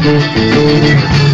Thank you.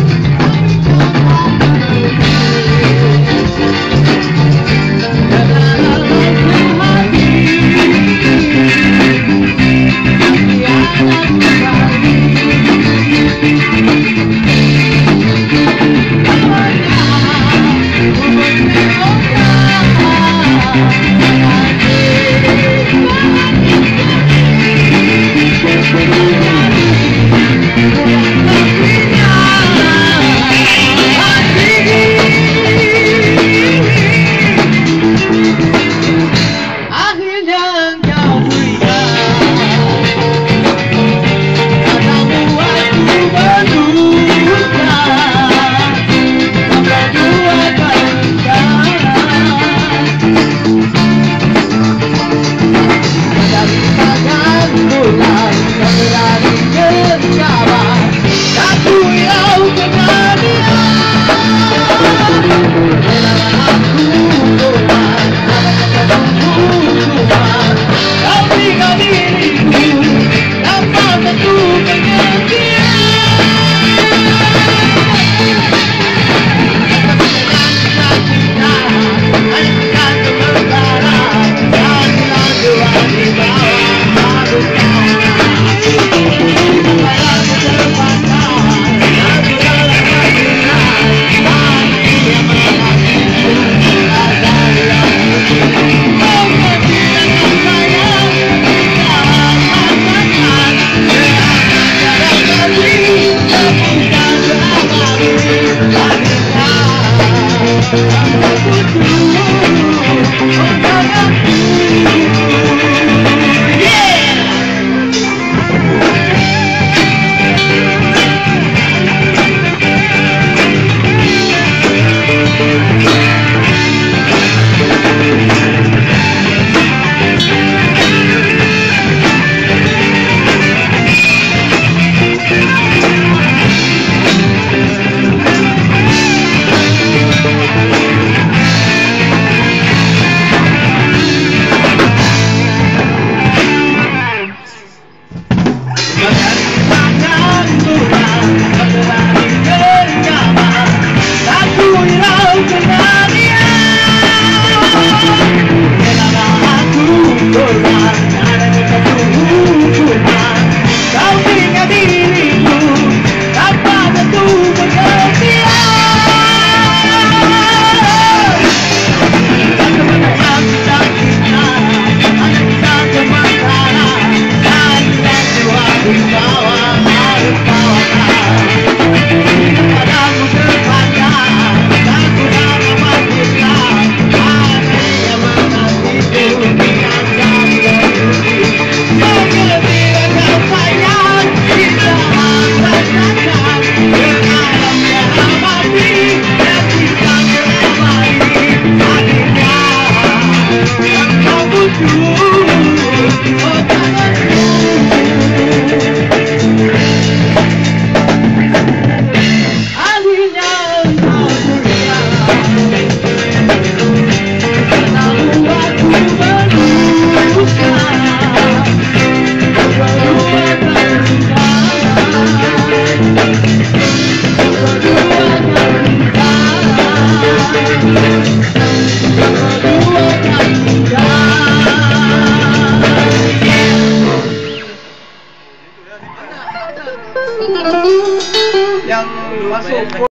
Passou.